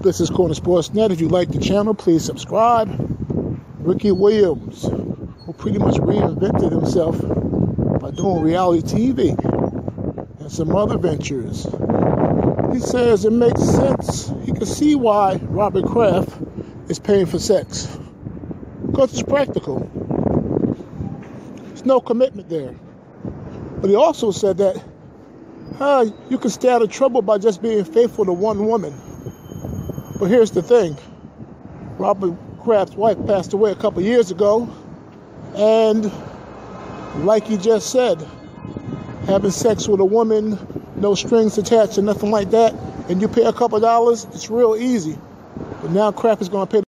This is Corner Sports Net. If you like the channel, please subscribe. Ricky Williams, who pretty much reinvented himself by doing reality TV and some other ventures. He says it makes sense. He can see why Robert Kraft is paying for sex. Because it's practical. There's no commitment there. But he also said that you can stay out of trouble by just being faithful to one woman. But here's the thing Robert Kraft's wife passed away a couple years ago, and like you just said, having sex with a woman, no strings attached or nothing like that, and you pay a couple dollars, it's real easy. But now Kraft is going to pay